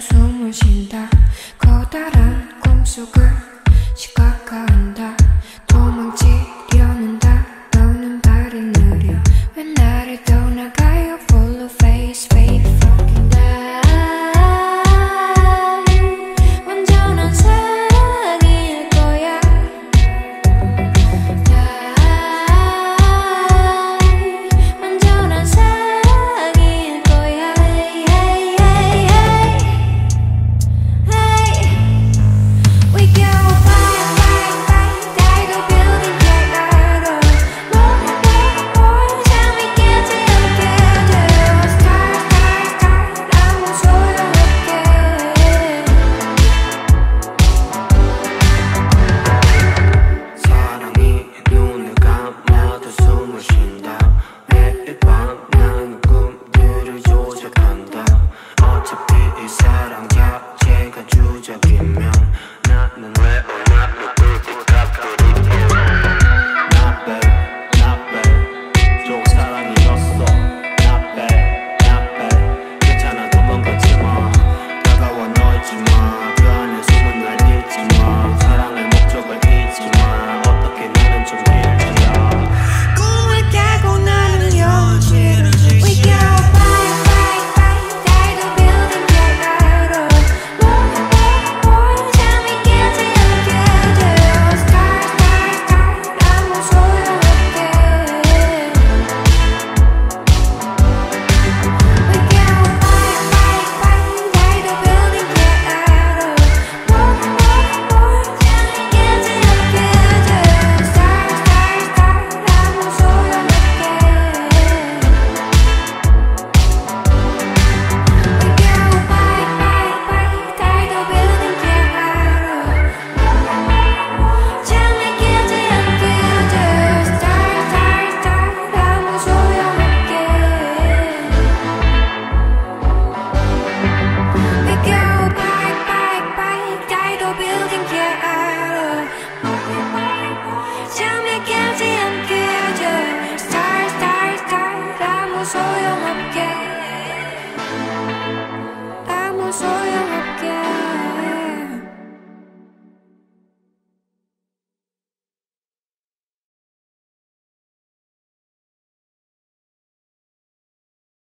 숨을 쉰다 커다란 꿈속을 so